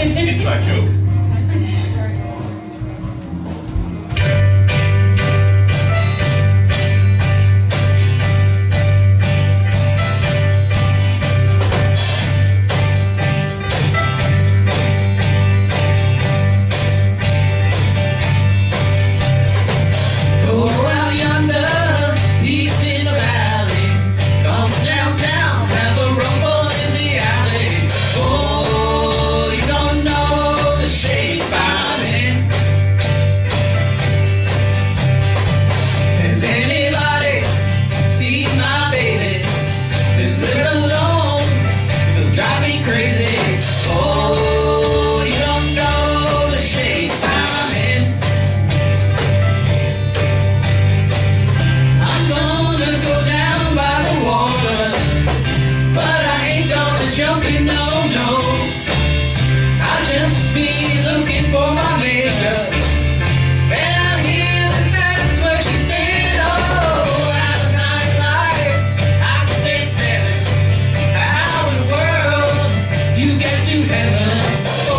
Inside joke. to heaven?